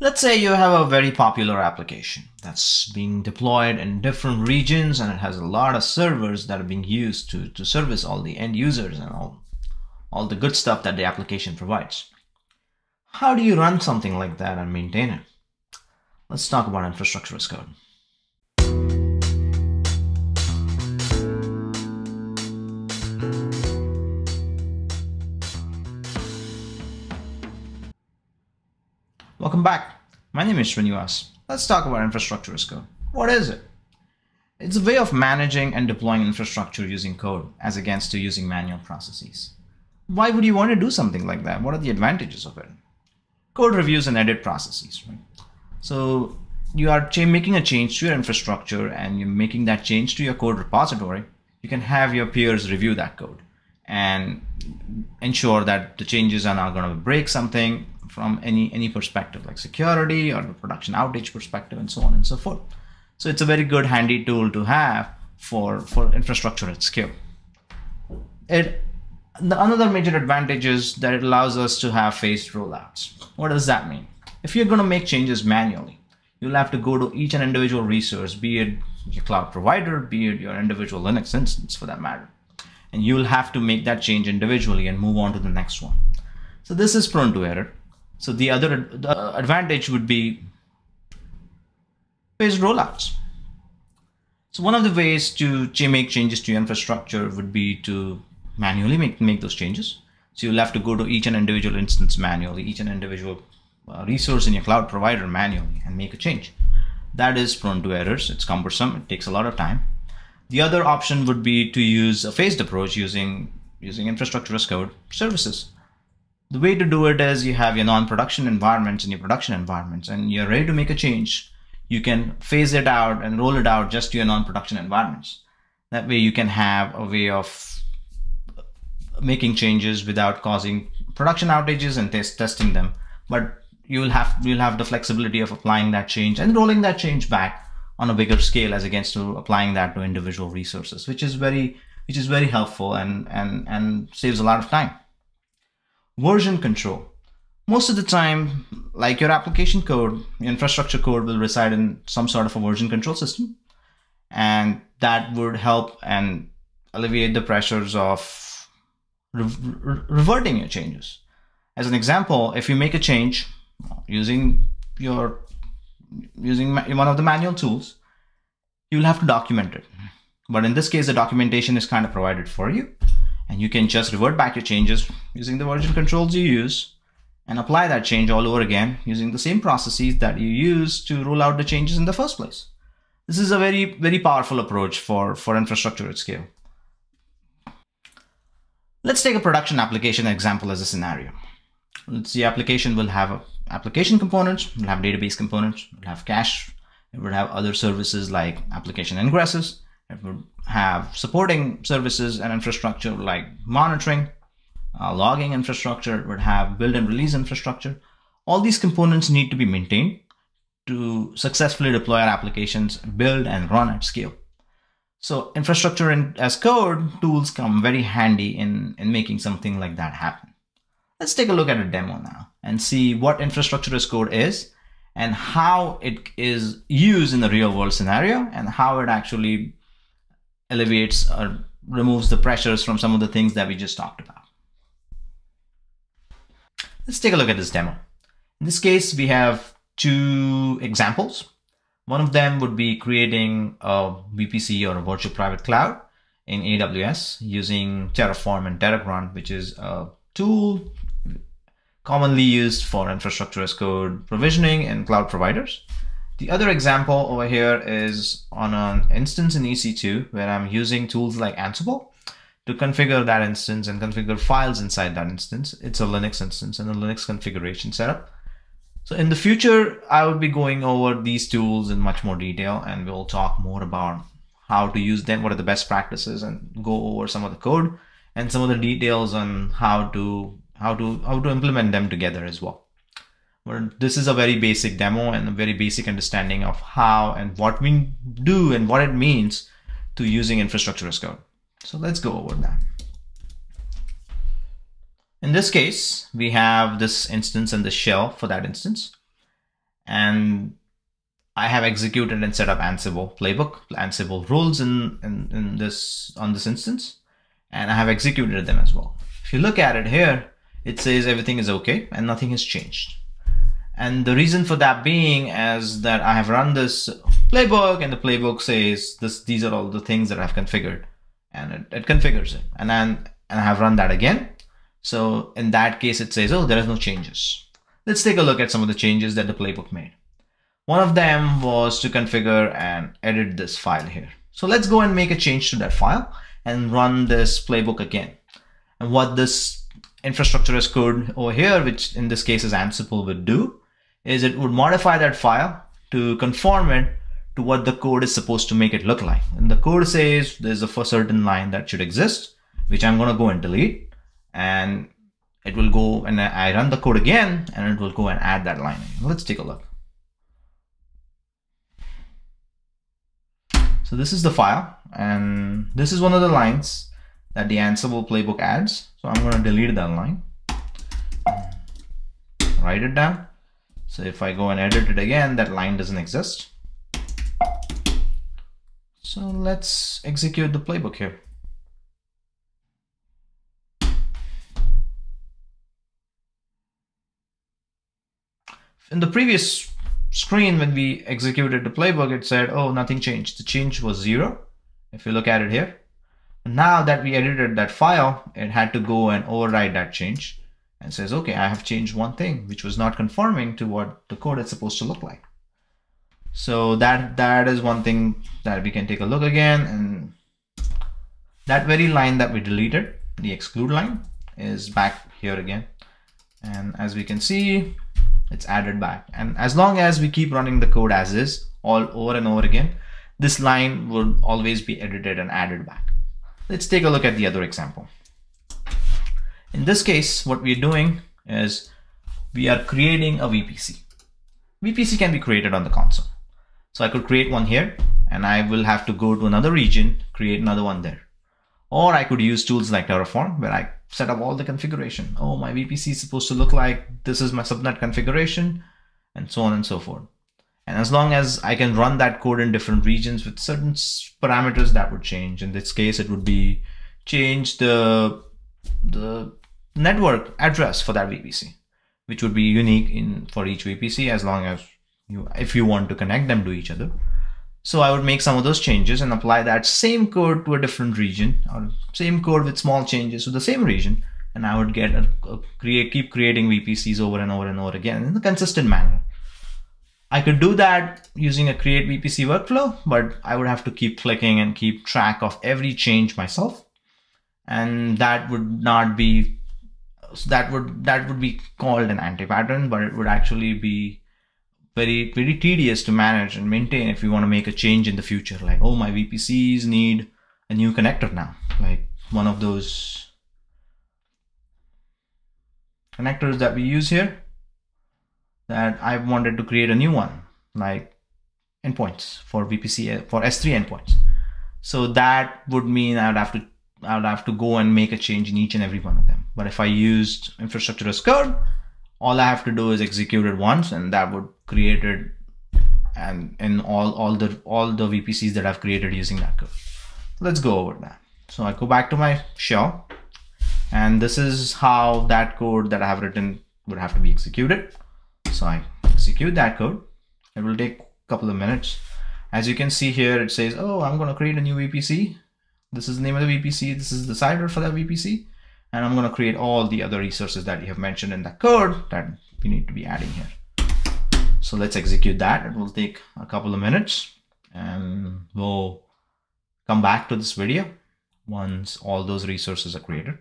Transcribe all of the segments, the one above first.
Let's say you have a very popular application that's being deployed in different regions and it has a lot of servers that are being used to, to service all the end users and all, all the good stuff that the application provides. How do you run something like that and maintain it? Let's talk about infrastructure as code. Welcome back. My name is Srinivas. Let's talk about infrastructure as code. What is it? It's a way of managing and deploying infrastructure using code as against to using manual processes. Why would you want to do something like that? What are the advantages of it? Code reviews and edit processes, right? So you are making a change to your infrastructure and you're making that change to your code repository. You can have your peers review that code and ensure that the changes are not going to break something from any any perspective like security or the production outage perspective and so on and so forth. So it's a very good handy tool to have for for infrastructure at scale. It the another major advantage is that it allows us to have phased rollouts. What does that mean? If you're going to make changes manually you'll have to go to each and individual resource be it your cloud provider be it your individual linux instance for that matter. And you'll have to make that change individually and move on to the next one. So this is prone to error. So the other the advantage would be phased rollouts. So one of the ways to make changes to your infrastructure would be to manually make, make those changes. So you'll have to go to each and individual instance manually, each and individual uh, resource in your cloud provider manually and make a change. That is prone to errors. It's cumbersome. It takes a lot of time. The other option would be to use a phased approach using, using infrastructure as code services. The way to do it is you have your non-production environments and your production environments and you're ready to make a change. You can phase it out and roll it out just to your non-production environments. That way you can have a way of making changes without causing production outages and test, testing them. But you'll have you'll have the flexibility of applying that change and rolling that change back on a bigger scale as against to applying that to individual resources, which is very which is very helpful and and and saves a lot of time. Version control. Most of the time, like your application code, infrastructure code will reside in some sort of a version control system. And that would help and alleviate the pressures of re re reverting your changes. As an example, if you make a change using your using one of the manual tools, you'll have to document it. But in this case, the documentation is kind of provided for you. And you can just revert back your changes using the version controls you use and apply that change all over again using the same processes that you use to roll out the changes in the first place. This is a very, very powerful approach for, for infrastructure at scale. Let's take a production application example as a scenario. Let's see application will have application components, we'll have database components, we'll have cache, it would have other services like application ingresses, it would have supporting services and infrastructure like monitoring, uh, logging infrastructure, it would have build and release infrastructure. All these components need to be maintained to successfully deploy our applications, build and run at scale. So infrastructure in, as code tools come very handy in, in making something like that happen. Let's take a look at a demo now and see what infrastructure as code is and how it is used in the real world scenario and how it actually alleviates or removes the pressures from some of the things that we just talked about. Let's take a look at this demo. In this case, we have two examples. One of them would be creating a VPC or a virtual private cloud in AWS using Terraform and Terragrunt, which is a tool commonly used for infrastructure as code provisioning in cloud providers. The other example over here is on an instance in EC2 where I'm using tools like Ansible to configure that instance and configure files inside that instance. It's a Linux instance and a Linux configuration setup. So in the future, I will be going over these tools in much more detail and we'll talk more about how to use them, what are the best practices and go over some of the code and some of the details on how to how to how to implement them together as well. This is a very basic demo and a very basic understanding of how and what we do and what it means to using infrastructure as code. So let's go over that. In this case, we have this instance and the shell for that instance. and I have executed and set up Ansible playbook, Ansible rules in, in, in this on this instance, and I have executed them as well. If you look at it here, it says everything is okay and nothing has changed. And the reason for that being is that I have run this playbook and the playbook says this these are all the things that I've configured and it, it configures it. And then and I have run that again. So in that case, it says, oh, there is no changes. Let's take a look at some of the changes that the playbook made. One of them was to configure and edit this file here. So let's go and make a change to that file and run this playbook again. And what this infrastructure as code over here, which in this case is Ansible would do, is it would modify that file to conform it to what the code is supposed to make it look like. And the code says there's a certain line that should exist, which I'm going to go and delete. And it will go and I run the code again and it will go and add that line. Let's take a look. So this is the file and this is one of the lines that the Ansible playbook adds. So I'm going to delete that line, write it down. So if I go and edit it again, that line doesn't exist. So let's execute the playbook here. In the previous screen, when we executed the playbook, it said, oh, nothing changed. The change was zero. If you look at it here, now that we edited that file, it had to go and override that change and says, okay, I have changed one thing, which was not conforming to what the code is supposed to look like. So that that is one thing that we can take a look again. And that very line that we deleted, the exclude line, is back here again. And as we can see, it's added back. And as long as we keep running the code as is, all over and over again, this line will always be edited and added back. Let's take a look at the other example. In this case, what we're doing is we are creating a VPC. VPC can be created on the console. So I could create one here and I will have to go to another region, create another one there. Or I could use tools like Terraform where I set up all the configuration. Oh, my VPC is supposed to look like this is my subnet configuration and so on and so forth. And as long as I can run that code in different regions with certain parameters that would change. In this case, it would be change the, the network address for that VPC, which would be unique in for each VPC as long as you, if you want to connect them to each other. So I would make some of those changes and apply that same code to a different region or same code with small changes to the same region. And I would get a, a create, keep creating VPCs over and over and over again in a consistent manner. I could do that using a create VPC workflow, but I would have to keep clicking and keep track of every change myself. And that would not be, so that would, that would be called an anti-pattern, but it would actually be very very tedious to manage and maintain if you want to make a change in the future like oh my vpcs need a new connector now. Like one of those connectors that we use here that i wanted to create a new one like endpoints for vpc for s3 endpoints. So that would mean i would have to i would have to go and make a change in each and every one of them but if i used infrastructure as code all I have to do is execute it once and that would create it and in all, all the all the VPCs that I've created using that code. Let's go over that. So I go back to my shell and this is how that code that I have written would have to be executed. So I execute that code. It will take a couple of minutes. As you can see here, it says, oh, I'm going to create a new VPC. This is the name of the VPC. This is the CIDR for that VPC and I'm going to create all the other resources that you have mentioned in the code that we need to be adding here. So let's execute that. It will take a couple of minutes and we'll come back to this video once all those resources are created.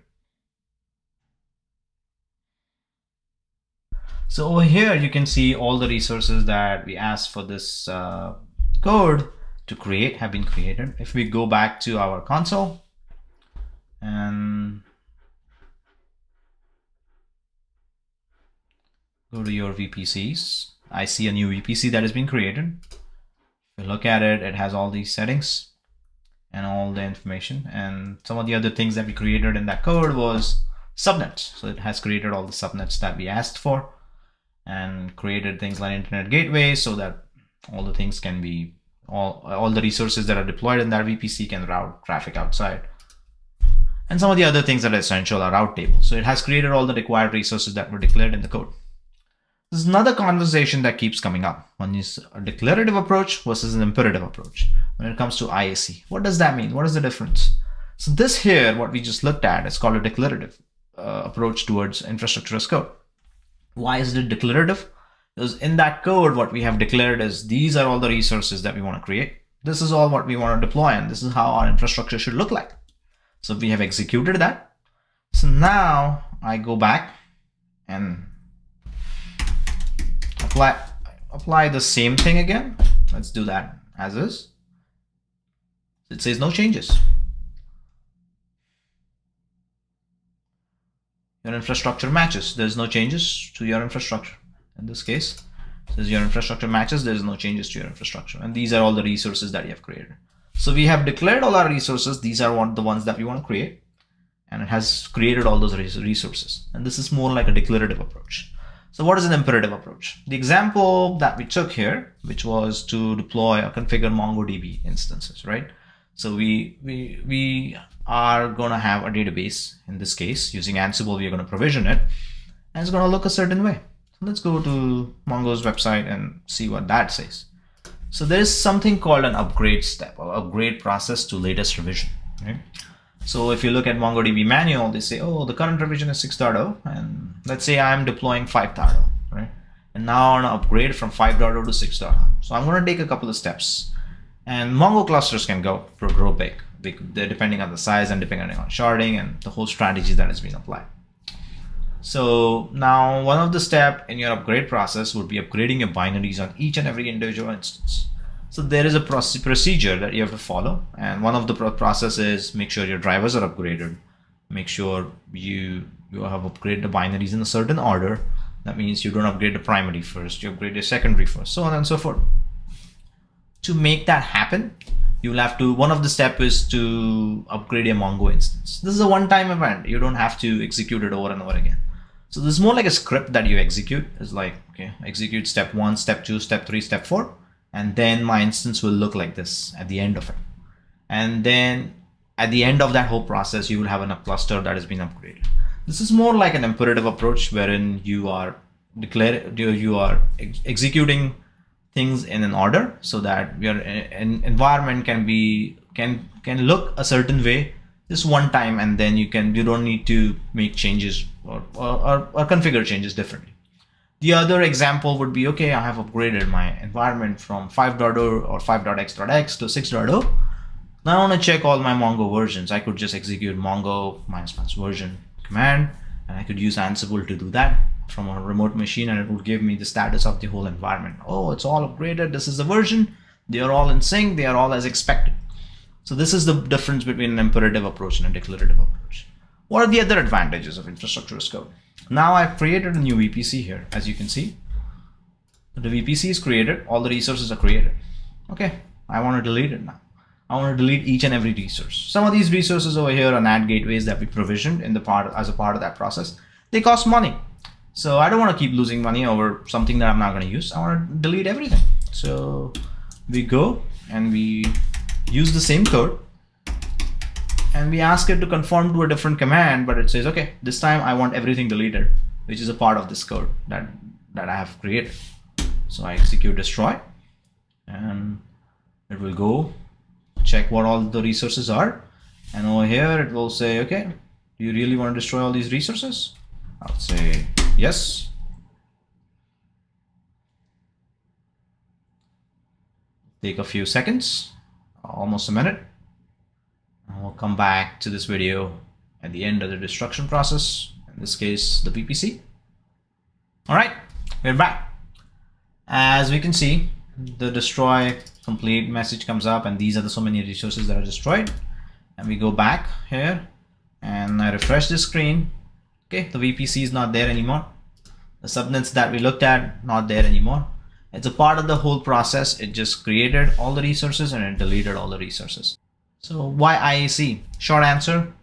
So over here, you can see all the resources that we asked for this uh, code to create have been created. If we go back to our console and go to your VPCs. I see a new VPC that has been created. If you look at it, it has all these settings and all the information. And some of the other things that we created in that code was subnets. So it has created all the subnets that we asked for. and created things like internet gateway so that all the things can be all all the resources that are deployed in that VPC can route traffic outside. And some of the other things that are essential are route tables. So it has created all the required resources that were declared in the code. There's another conversation that keeps coming up. One is a declarative approach versus an imperative approach when it comes to IAC. What does that mean? What is the difference? So this here, what we just looked at, is called a declarative uh, approach towards infrastructure as code. Why is it declarative? Because in that code, what we have declared is these are all the resources that we want to create. This is all what we want to deploy, and this is how our infrastructure should look like. So we have executed that. So now I go back and apply apply the same thing again. Let's do that as is. It says no changes. Your infrastructure matches. There's no changes to your infrastructure. In this case, says your infrastructure matches. There's no changes to your infrastructure. And these are all the resources that you have created. So we have declared all our resources. These are one, the ones that we want to create. And it has created all those resources. And this is more like a declarative approach. So what is an imperative approach? The example that we took here, which was to deploy or configure MongoDB instances, right? So we, we, we are going to have a database in this case using Ansible, we are going to provision it and it's going to look a certain way. So let's go to Mongo's website and see what that says. So there is something called an upgrade step or upgrade process to latest revision, right? So if you look at MongoDB manual, they say, oh, the current revision is 6.0, and let's say I'm deploying 5.0, right? And now I want to upgrade from 5.0 to 6.0. So I'm going to take a couple of steps. And Mongo clusters can go grow big, depending on the size and depending on sharding and the whole strategy that is being applied. So now one of the step in your upgrade process would be upgrading your binaries on each and every individual instance. So there is a procedure that you have to follow. And one of the process is make sure your drivers are upgraded. Make sure you, you have upgraded the binaries in a certain order. That means you don't upgrade the primary first, you upgrade the secondary first, so on and so forth. To make that happen, you'll have to, one of the step is to upgrade your Mongo instance. This is a one-time event. You don't have to execute it over and over again. So this is more like a script that you execute. It's like, okay, execute step one, step two, step three, step four and then my instance will look like this at the end of it. And then at the end of that whole process you will have a cluster that has been upgraded. This is more like an imperative approach wherein you are declare you are ex executing things in an order so that your uh, environment can be can can look a certain way just one time and then you can you don't need to make changes or, or, or configure changes differently the other example would be, okay, I have upgraded my environment from 5.0 or 5.x.x to 6.0. Now I want to check all my Mongo versions. I could just execute Mongo minus minus version command, and I could use Ansible to do that from a remote machine, and it would give me the status of the whole environment. Oh, it's all upgraded. This is the version. They are all in sync. They are all as expected. So this is the difference between an imperative approach and a declarative approach. What are the other advantages of infrastructure as code? Now I've created a new VPC here, as you can see. The VPC is created, all the resources are created. Okay, I want to delete it now. I want to delete each and every resource. Some of these resources over here are NAT gateways that we provisioned in the part as a part of that process. They cost money. So I don't want to keep losing money over something that I'm not going to use. I want to delete everything. So we go and we use the same code and we ask it to conform to a different command, but it says, okay, this time I want everything deleted, which is a part of this code that, that I have created. So I execute destroy and it will go check what all the resources are. And over here, it will say, okay, do you really want to destroy all these resources? I'll say yes. Take a few seconds, almost a minute. We'll come back to this video at the end of the destruction process, in this case, the VPC. All right, we're back. As we can see, the destroy complete message comes up and these are the so many resources that are destroyed. And we go back here and I refresh the screen. Okay, the VPC is not there anymore. The subnets that we looked at, not there anymore. It's a part of the whole process. It just created all the resources and it deleted all the resources. So why IAC? Short answer,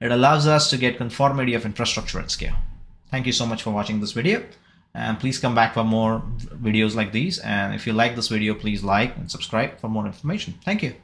it allows us to get conformity of infrastructure at scale. Thank you so much for watching this video and please come back for more videos like these. And if you like this video, please like and subscribe for more information. Thank you.